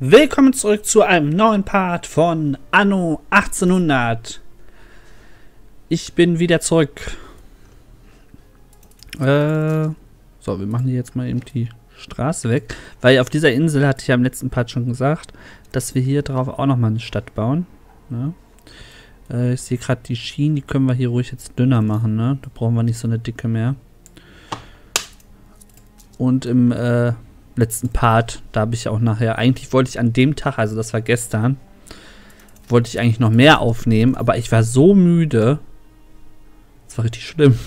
Willkommen zurück zu einem neuen Part von Anno 1800. Ich bin wieder zurück. Äh, so, wir machen hier jetzt mal eben die Straße weg. Weil auf dieser Insel hatte ich ja im letzten Part schon gesagt, dass wir hier drauf auch nochmal eine Stadt bauen. Ne? Äh, ich sehe gerade die Schienen, die können wir hier ruhig jetzt dünner machen. Ne? Da brauchen wir nicht so eine dicke mehr. Und im äh, letzten Part, da habe ich auch nachher, eigentlich wollte ich an dem Tag, also das war gestern, wollte ich eigentlich noch mehr aufnehmen, aber ich war so müde. Das war richtig schlimm.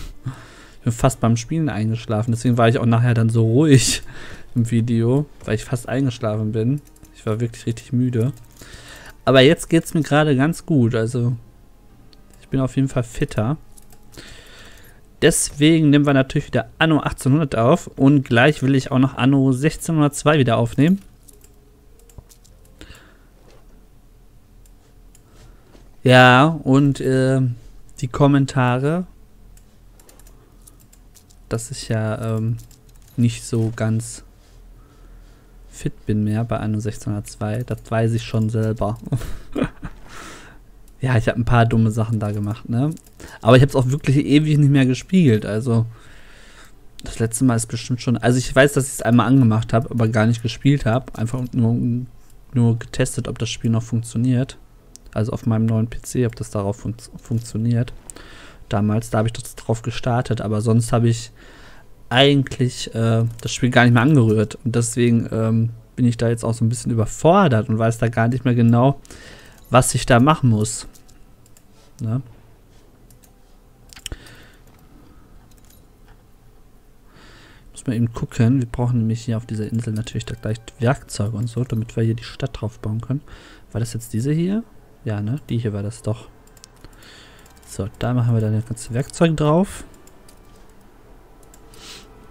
Ich bin fast beim Spielen eingeschlafen, deswegen war ich auch nachher dann so ruhig im Video, weil ich fast eingeschlafen bin. Ich war wirklich richtig müde. Aber jetzt geht es mir gerade ganz gut, also ich bin auf jeden Fall fitter. Deswegen nehmen wir natürlich wieder Anno 1800 auf und gleich will ich auch noch Anno 1602 wieder aufnehmen. Ja, und äh, die Kommentare, dass ich ja ähm, nicht so ganz fit bin mehr bei Anno 1602, das weiß ich schon selber. ja, ich habe ein paar dumme Sachen da gemacht, ne? Aber ich habe es auch wirklich ewig nicht mehr gespielt. Also, das letzte Mal ist bestimmt schon. Also, ich weiß, dass ich es einmal angemacht habe, aber gar nicht gespielt habe. Einfach nur, nur getestet, ob das Spiel noch funktioniert. Also auf meinem neuen PC, ob das darauf fun funktioniert. Damals, da habe ich das drauf gestartet, aber sonst habe ich eigentlich äh, das Spiel gar nicht mehr angerührt. Und deswegen ähm, bin ich da jetzt auch so ein bisschen überfordert und weiß da gar nicht mehr genau, was ich da machen muss. Ne? Muss man eben gucken. Wir brauchen nämlich hier auf dieser Insel natürlich da gleich Werkzeuge und so, damit wir hier die Stadt drauf bauen können. War das jetzt diese hier? Ja, ne? Die hier war das doch. So, da machen wir dann das ganze Werkzeug drauf.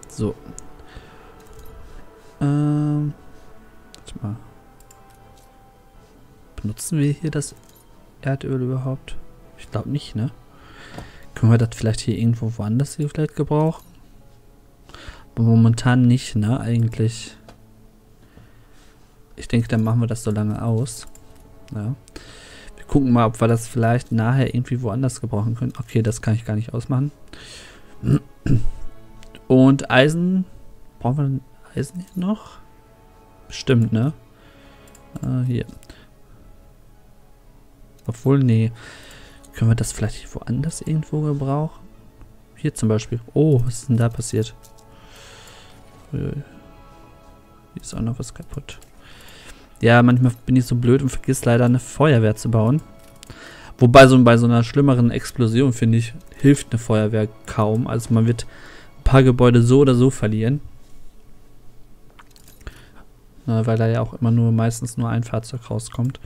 So. Ähm. Warte mal. Benutzen wir hier das Erdöl überhaupt? Ich glaube nicht, ne? Können wir das vielleicht hier irgendwo woanders hier vielleicht gebrauchen? Momentan nicht, ne? Eigentlich. Ich denke, dann machen wir das so lange aus. Ja. Wir gucken mal, ob wir das vielleicht nachher irgendwie woanders gebrauchen können. Okay, das kann ich gar nicht ausmachen. Und Eisen. Brauchen wir Eisen hier noch? Bestimmt, ne? Ah, hier. Obwohl, nee. Können wir das vielleicht woanders irgendwo gebrauchen? Hier zum Beispiel. Oh, was ist denn da passiert? Hier ist auch noch was kaputt. Ja, manchmal bin ich so blöd und vergiss leider eine Feuerwehr zu bauen. Wobei so bei so einer schlimmeren Explosion, finde ich, hilft eine Feuerwehr kaum. Also man wird ein paar Gebäude so oder so verlieren. Na, weil da ja auch immer nur meistens nur ein Fahrzeug rauskommt.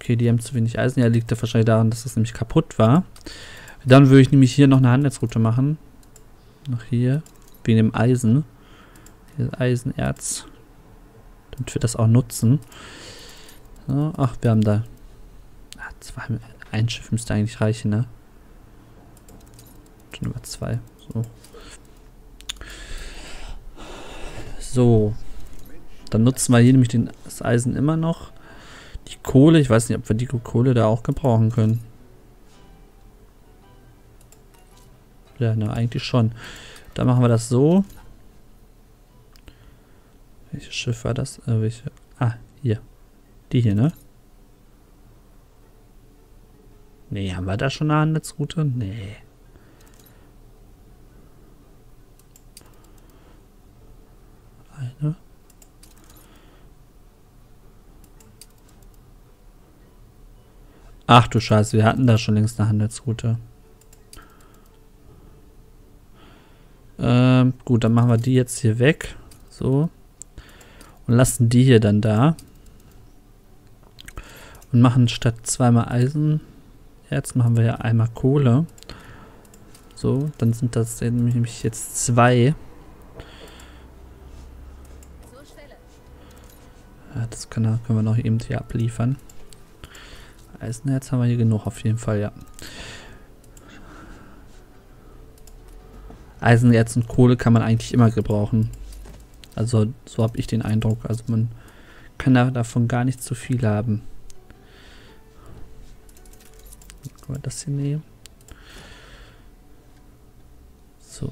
Okay, die haben zu wenig Eisen. Ja, liegt ja wahrscheinlich daran, dass das nämlich kaputt war. Dann würde ich nämlich hier noch eine Handelsroute machen. Noch hier. Wegen dem Eisen. Hier ist Eisenerz. Damit wir das auch nutzen. So, ach, wir haben da. Ach, zwei, ein Schiff müsste eigentlich reichen, ne? Nummer zwei. So. So. Dann nutzen wir hier nämlich den, das Eisen immer noch. Die Kohle, ich weiß nicht, ob wir die Kohle da auch gebrauchen können. Ja, na, eigentlich schon. Dann machen wir das so. Welches Schiff war das? Äh, welche? Ah, hier. Die hier, ne? Nee, haben wir da schon eine Handelsroute? Nee. Eine. Ach du Scheiße, wir hatten da schon längst eine Handelsroute. Ähm, gut, dann machen wir die jetzt hier weg. So. Und lassen die hier dann da. Und machen statt zweimal Eisen, jetzt machen wir ja einmal Kohle. So, dann sind das nämlich jetzt zwei. Ja, das können, können wir noch eben hier abliefern. Eisenerz haben wir hier genug auf jeden Fall, ja. Eisenerz und Kohle kann man eigentlich immer gebrauchen. Also so habe ich den Eindruck. Also man kann da davon gar nicht zu viel haben. Können wir das hier nehmen? So.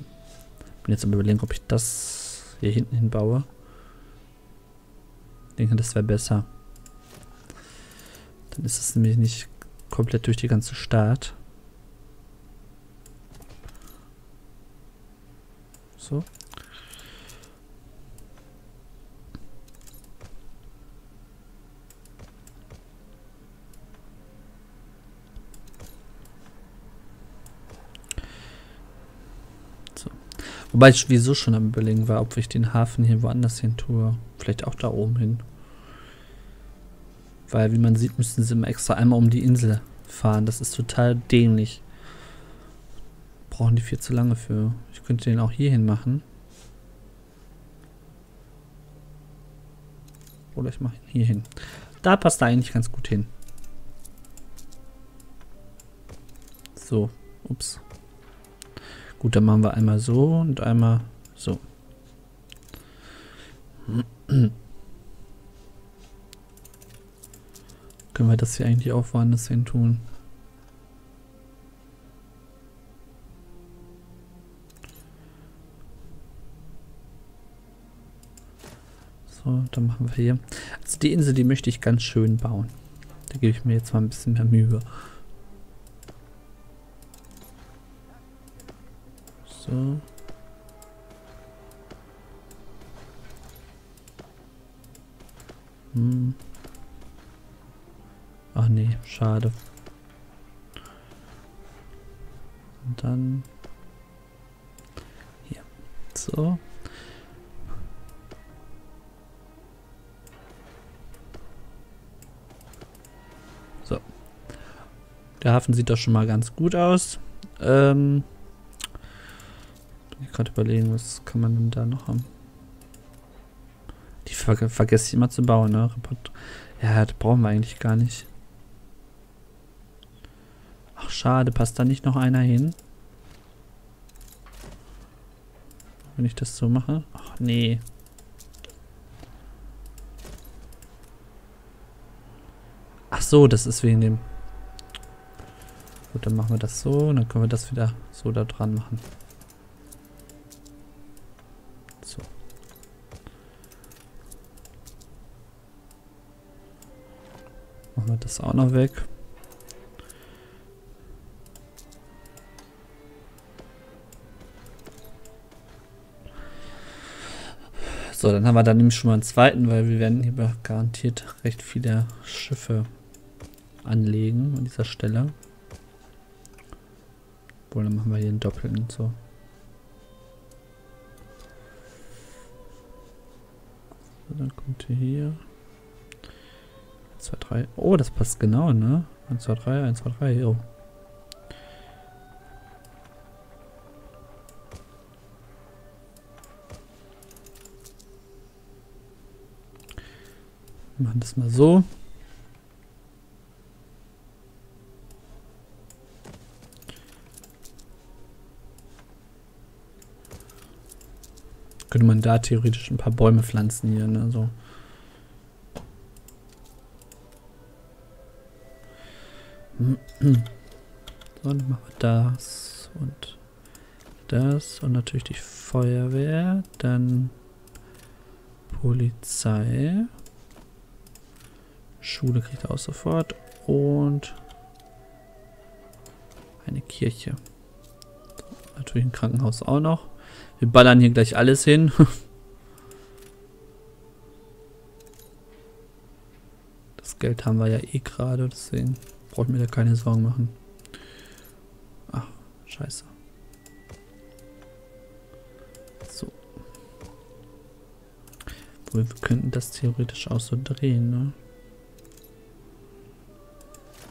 Bin jetzt am überlegen, ob ich das hier hinten hinbaue. Ich denke, das wäre besser. Dann ist es nämlich nicht komplett durch die ganze Stadt. So. Wobei ich sowieso schon am überlegen war, ob ich den Hafen hier woanders hin tue. Vielleicht auch da oben hin. Weil, wie man sieht, müssen sie immer extra einmal um die Insel fahren. Das ist total dämlich. Brauchen die viel zu lange für. Ich könnte den auch hier hin machen. Oder ich mache ihn hier hin. Da passt er eigentlich ganz gut hin. So, ups. Gut, dann machen wir einmal so und einmal so. Können wir das hier eigentlich auch woanders hin tun? So, dann machen wir hier. Also die Insel, die möchte ich ganz schön bauen. Da gebe ich mir jetzt mal ein bisschen mehr Mühe. So. Hm. Ach nee, schade. Und dann hier. So. So. Der Hafen sieht doch schon mal ganz gut aus. Ähm, ich gerade überlegen, was kann man denn da noch haben? Die ver vergesse ich immer zu bauen, ne? Ja, das brauchen wir eigentlich gar nicht. Schade. Passt da nicht noch einer hin? Wenn ich das so mache? Ach, nee. Ach so, das ist wegen dem... Gut, dann machen wir das so. Und dann können wir das wieder so da dran machen. So. Machen wir das auch noch weg. So, dann haben wir dann nämlich schon mal einen zweiten, weil wir werden hier garantiert recht viele Schiffe anlegen an dieser Stelle. Obwohl, dann machen wir hier einen doppelten so. so dann kommt hier 1, 2, 3. Oh, das passt genau, ne? 1, 2, 3, 1, 2, 3, jo. Wir machen das mal so. Könnte man da theoretisch ein paar Bäume pflanzen hier, ne? So. So, dann machen wir das und das und natürlich die Feuerwehr, dann Polizei. Schule kriegt er auch sofort. Und eine Kirche. Natürlich ein Krankenhaus auch noch. Wir ballern hier gleich alles hin. Das Geld haben wir ja eh gerade, deswegen brauche ich mir da keine Sorgen machen. Ach, scheiße. So. wir könnten das theoretisch auch so drehen, ne?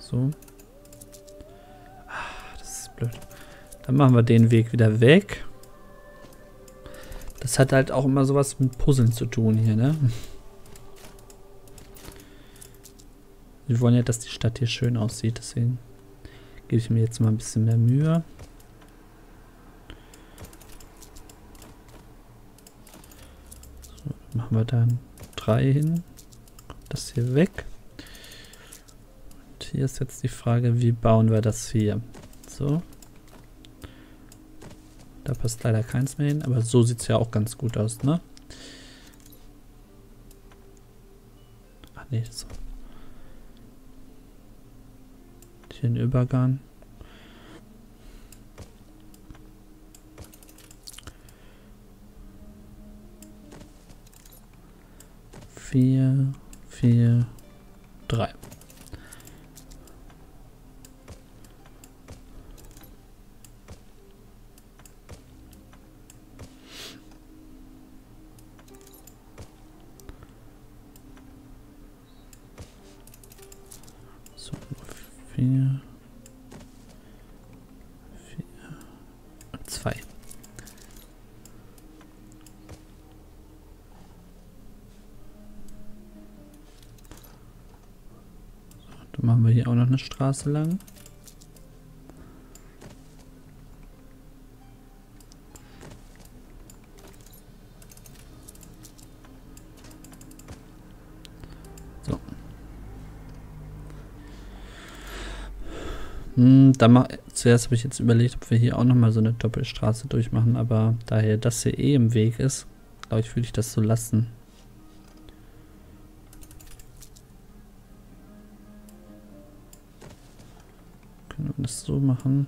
So. Ah, das ist blöd. Dann machen wir den Weg wieder weg. Das hat halt auch immer sowas mit Puzzeln zu tun hier, ne? Wir wollen ja, dass die Stadt hier schön aussieht, deswegen gebe ich mir jetzt mal ein bisschen mehr Mühe. So, machen wir dann drei hin. das hier weg. Hier ist jetzt die Frage, wie bauen wir das hier? So. Da passt leider keins mehr hin, aber so sieht es ja auch ganz gut aus, ne? Ach nee, so. Hier ein Übergang. Vier, vier, drei. vier, vier und zwei. So, dann machen wir hier auch noch eine Straße lang. Hm, da mach, zuerst habe ich jetzt überlegt, ob wir hier auch nochmal so eine Doppelstraße durchmachen, aber da hier das hier eh im Weg ist, glaube ich, würde ich das so lassen. Machen?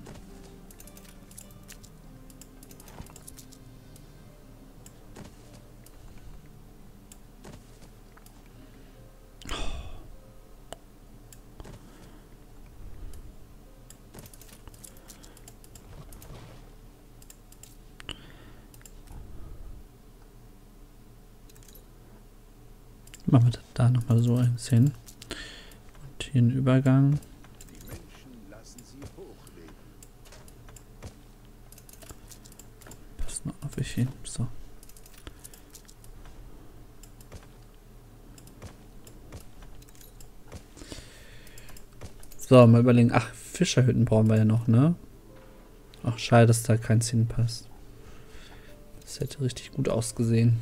Machen wir da nochmal so eins hin. Und hier einen Übergang. Passen noch auf welche hin. So. So, mal überlegen. Ach, Fischerhütten brauchen wir ja noch, ne? Ach, schade, dass da keins hinpasst. Das hätte richtig gut ausgesehen.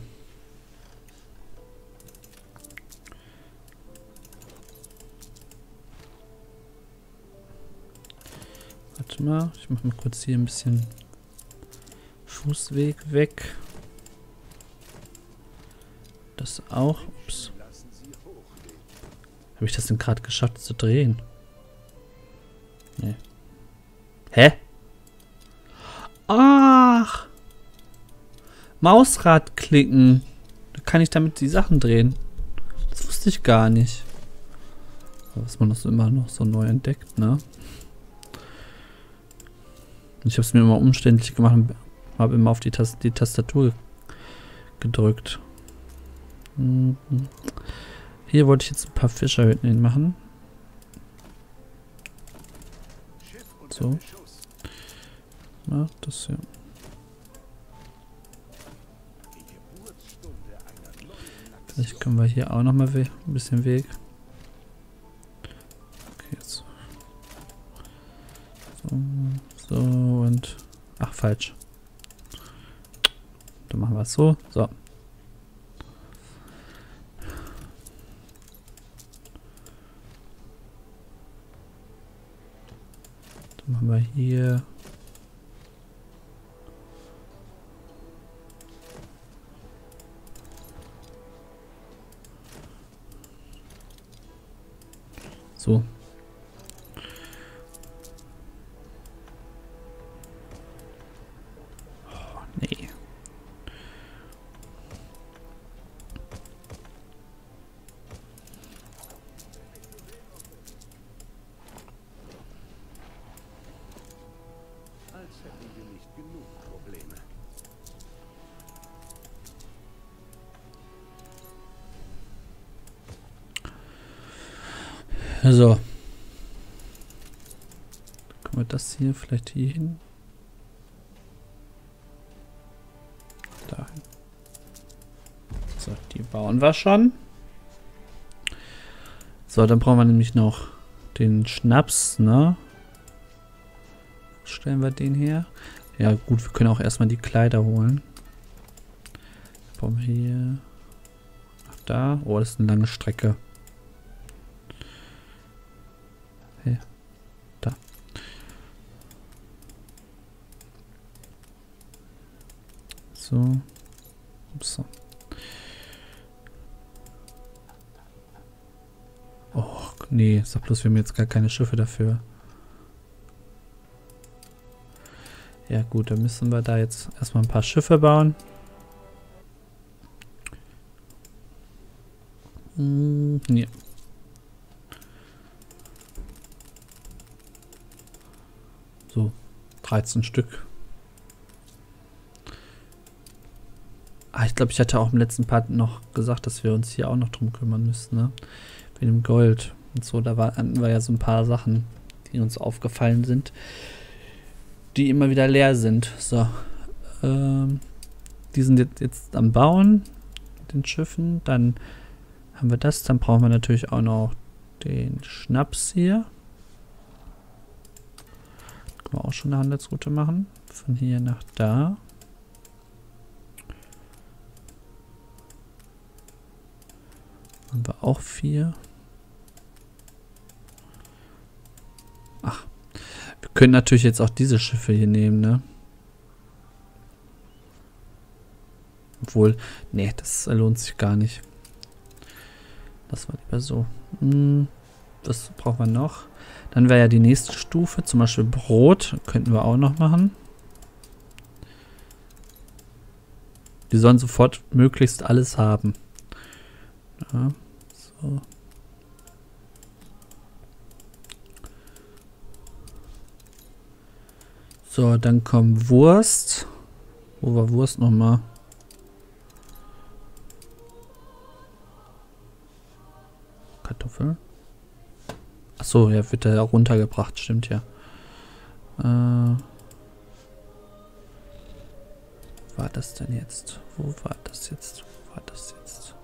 Warte mal, ich mache mal kurz hier ein bisschen Fußweg weg. Das auch. Ups. Habe ich das denn gerade geschafft zu drehen? Nee. Hä? Ach! Mausrad klicken. Da kann ich damit die Sachen drehen. Das wusste ich gar nicht. Was man das immer noch so neu entdeckt, ne? Ich habe es mir immer umständlich gemacht und habe immer auf die, Tast die Tastatur gedrückt. Mhm. Hier wollte ich jetzt ein paar Fischerhütten hinmachen. So. Ja, das hier. Vielleicht können wir hier auch noch mal ein bisschen Weg. Okay, jetzt. So. So und... Ach, falsch. Dann machen wir es so. So. Machen wir hier... So. So. Können wir das hier vielleicht hier hin? Dahin. So, die bauen wir schon. So, dann brauchen wir nämlich noch den Schnaps, ne? Stellen wir den her. Ja gut, wir können auch erstmal die Kleider holen. Wir hier. Ach, da. Oh, das ist eine lange Strecke. Hey, da. So. Ups. Och, nee, sag bloß, wir haben jetzt gar keine Schiffe dafür. Ja gut, dann müssen wir da jetzt erstmal ein paar Schiffe bauen. Hm, nee, 13 Stück. Ah, ich glaube, ich hatte auch im letzten Part noch gesagt, dass wir uns hier auch noch drum kümmern müssen, ne? Mit dem Gold und so, da waren wir ja so ein paar Sachen, die uns aufgefallen sind die immer wieder leer sind. So. Ähm, die sind jetzt, jetzt am Bauen, den Schiffen. Dann haben wir das. Dann brauchen wir natürlich auch noch den Schnaps hier. Können wir auch schon eine Handelsroute machen. Von hier nach da. Haben wir auch vier. können natürlich jetzt auch diese Schiffe hier nehmen, ne? Obwohl, nee, das lohnt sich gar nicht. Das war lieber so. Hm, das brauchen wir noch. Dann wäre ja die nächste Stufe, zum Beispiel Brot, könnten wir auch noch machen. Die sollen sofort möglichst alles haben. Ja, so. So, dann kommt Wurst. Wo war Wurst nochmal? Kartoffeln. Achso, ja, wird er runtergebracht, stimmt ja. Äh, war das denn jetzt? Wo war das jetzt? Wo war das jetzt?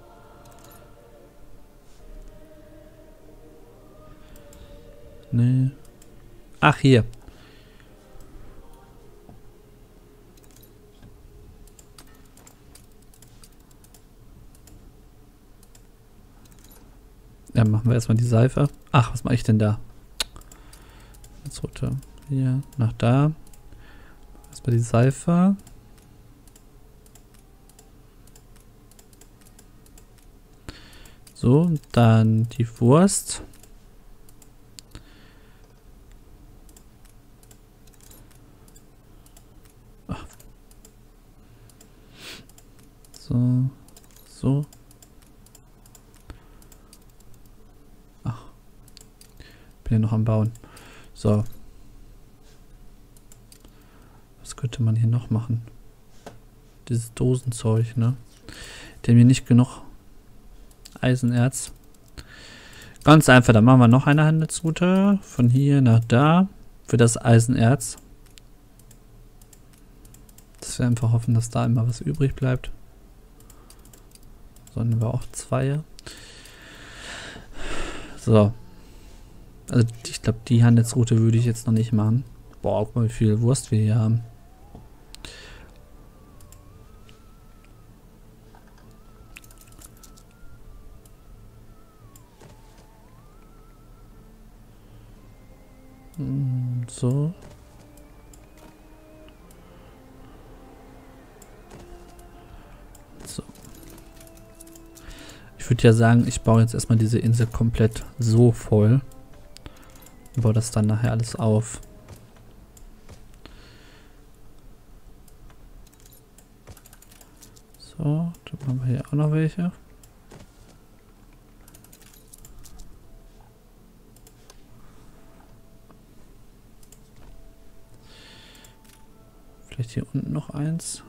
Nee. Ach, hier. Dann machen wir erstmal die Seife. Ach, was mache ich denn da? Jetzt runter. Hier, nach da. Erstmal die Seife. So, dann die Wurst. So, so. Bauen. So. Was könnte man hier noch machen? Dieses Dosenzeug, ne? Dem hier nicht genug Eisenerz. Ganz einfach, dann machen wir noch eine Handelsroute. Von hier nach da. Für das Eisenerz. Dass wir einfach hoffen, dass da immer was übrig bleibt. Sondern wir auch zwei. So. Also ich glaube, die Handelsroute würde ich jetzt noch nicht machen. Boah, guck mal, wie viel Wurst wir hier haben. Hm, so. So. Ich würde ja sagen, ich baue jetzt erstmal diese Insel komplett so voll. Baue das dann nachher alles auf. So, dann haben wir hier auch noch welche. Vielleicht hier unten noch eins.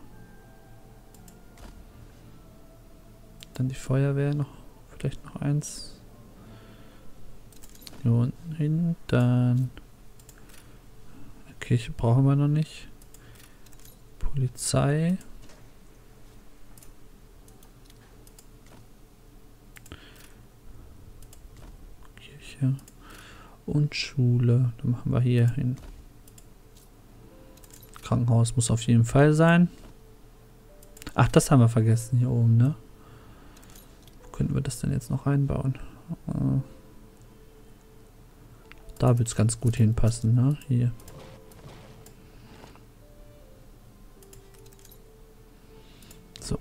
Dann die Feuerwehr noch. Vielleicht noch eins. Hier unten hin, dann... Kirche brauchen wir noch nicht. Polizei. Kirche. Und Schule. Dann machen wir hier hin. Krankenhaus muss auf jeden Fall sein. Ach, das haben wir vergessen hier oben, ne? Wo könnten wir das denn jetzt noch einbauen? Äh da wird es ganz gut hinpassen, ne? Hier. So.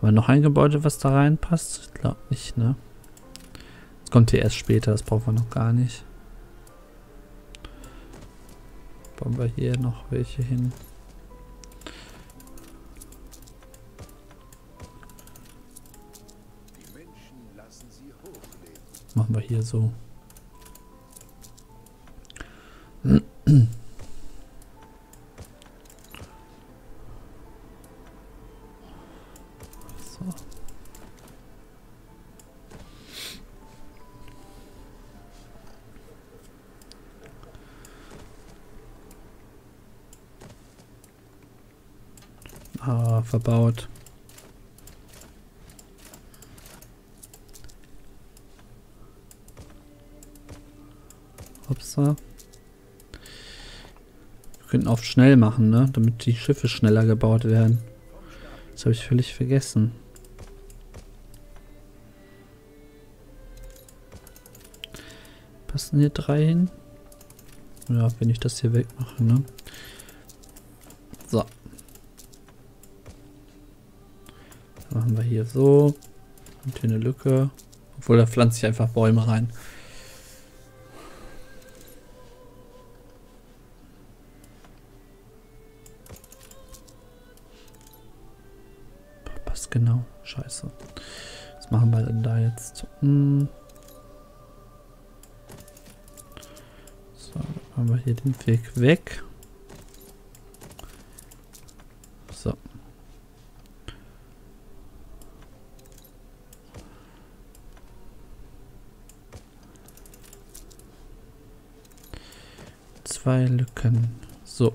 Aber noch ein Gebäude, was da reinpasst? Ich glaube nicht, ne? Das kommt hier erst später, das brauchen wir noch gar nicht. Bauen wir hier noch welche hin. Machen wir hier so. Verbaut. Upsa. Wir könnten oft schnell machen, ne? Damit die Schiffe schneller gebaut werden. Das habe ich völlig vergessen. Passen hier drei hin? Ja, wenn ich das hier wegmache, ne? So. Dann machen wir hier so. Und hier eine Lücke. Obwohl, da pflanze ich einfach Bäume rein. Passt genau. Scheiße. Was machen wir denn da jetzt? Hm. So, machen wir hier den Weg weg. So. Zwei Lücken. So.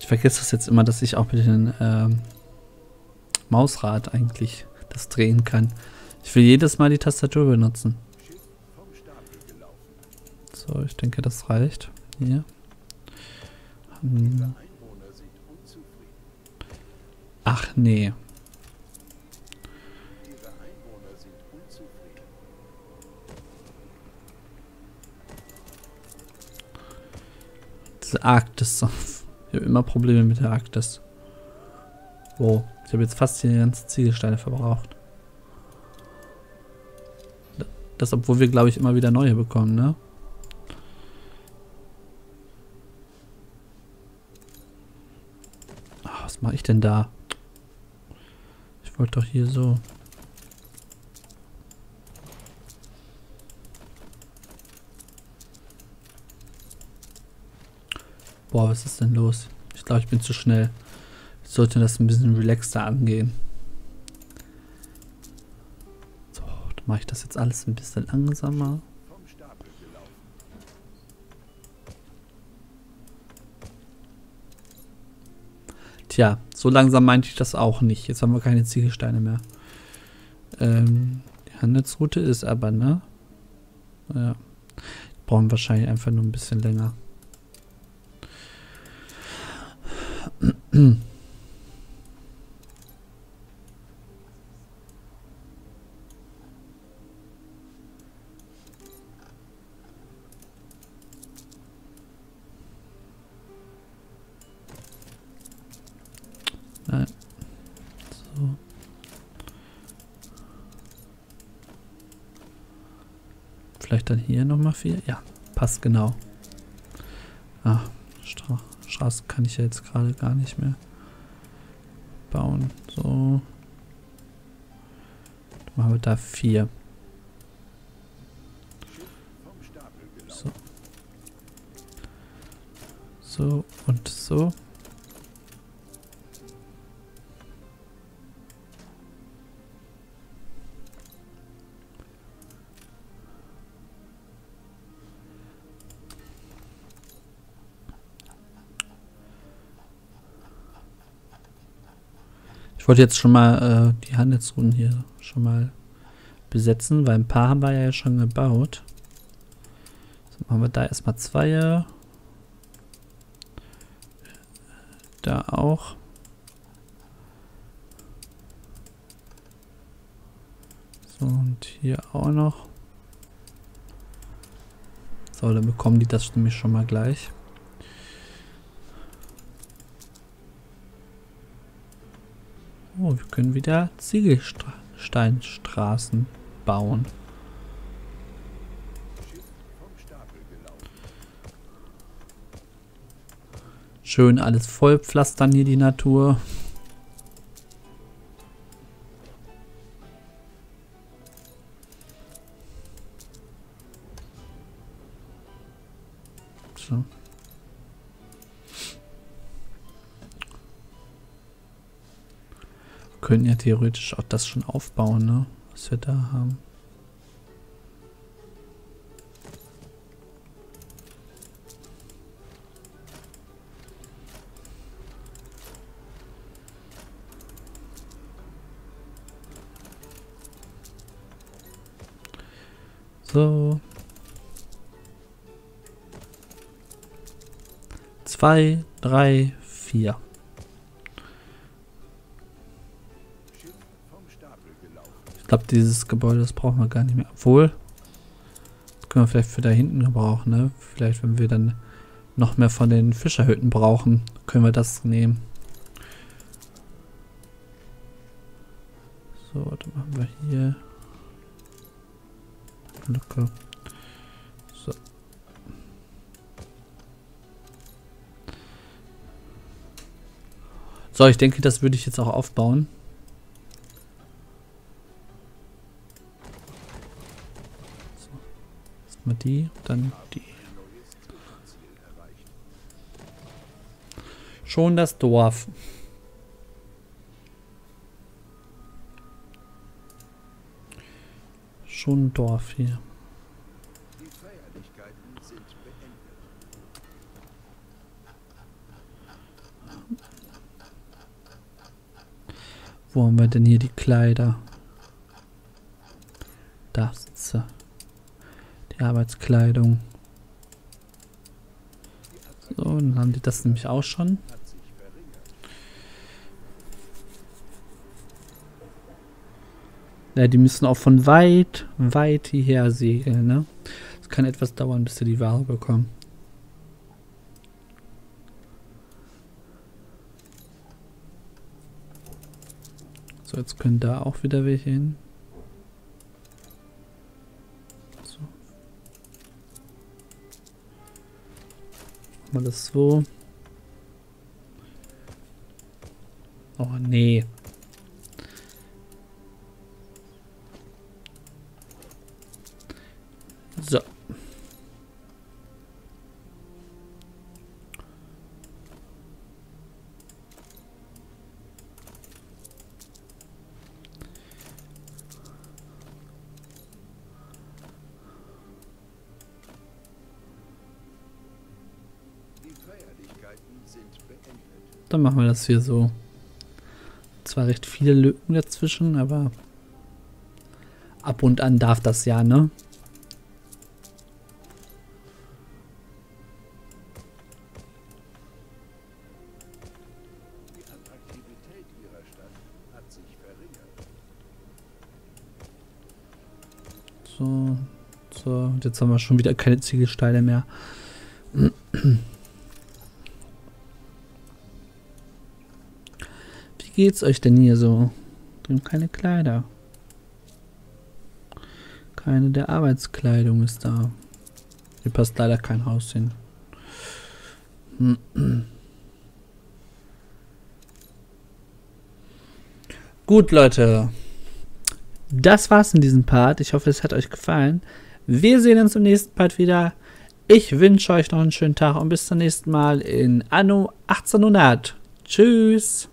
Ich vergesse das jetzt immer, dass ich auch mit dem ähm, Mausrad eigentlich das drehen kann. Ich will jedes Mal die Tastatur benutzen. Ich denke, das reicht. Hier. Ach nee. Diese Arktis. Ich habe immer Probleme mit der Arktis. Wow, ich habe jetzt fast die ganzen Ziegelsteine verbraucht. Das, obwohl wir, glaube ich, immer wieder neue bekommen, ne? Was mache ich denn da? Ich wollte doch hier so... Boah, was ist denn los? Ich glaube, ich bin zu schnell. Ich sollte das ein bisschen relaxter angehen. So, dann mache ich das jetzt alles ein bisschen langsamer. Tja, so langsam meinte ich das auch nicht. Jetzt haben wir keine Ziegelsteine mehr. Ähm, die Handelsroute ist aber, ne? Ja. Brauchen wahrscheinlich einfach nur ein bisschen länger. Vielleicht dann hier nochmal vier? Ja, passt genau. Ah, Stra Straße kann ich ja jetzt gerade gar nicht mehr bauen. So. Dann machen wir da vier. So. So und so. Ich wollte jetzt schon mal äh, die Handelsruhen hier schon mal besetzen, weil ein paar haben wir ja schon gebaut. So, machen wir da erstmal zwei. Da auch. So, und hier auch noch. So, dann bekommen die das nämlich schon mal gleich. Oh, wir können wieder Ziegelsteinstraßen bauen. Schön alles vollpflastern hier die Natur. Wir könnten ja theoretisch auch das schon aufbauen, ne? Was wir da haben. So. Zwei, drei, vier. Glaube, dieses Gebäude, das brauchen wir gar nicht mehr. Obwohl, das können wir vielleicht für da hinten gebrauchen, ne? Vielleicht, wenn wir dann noch mehr von den Fischerhütten brauchen, können wir das nehmen. So, dann machen wir hier Lücke. So. So, ich denke, das würde ich jetzt auch aufbauen. Erstmal die, dann die. Schon das Dorf. schon ein Dorf hier. Wo haben wir denn hier die Kleider? Da ist sie. Die Arbeitskleidung. So, dann haben die das nämlich auch schon. Ja, die müssen auch von weit, weit hierher segeln, ne? Es kann etwas dauern, bis sie die Ware bekommen. So, jetzt können da auch wieder welche hin. Machen das so. Oh, nee. Machen wir das hier so. Zwar recht viele Lücken dazwischen, aber ab und an darf das ja, ne? So, so, und jetzt haben wir schon wieder keine Ziegelsteine mehr. geht's euch denn hier so? Wir keine Kleider. Keine der Arbeitskleidung ist da. Hier passt leider kein Haus hin. Gut, Leute das war's in diesem Part. Ich hoffe, es hat euch gefallen. Wir sehen uns im nächsten Part wieder. Ich wünsche euch noch einen schönen Tag und bis zum nächsten Mal in Anno 1800. Tschüss.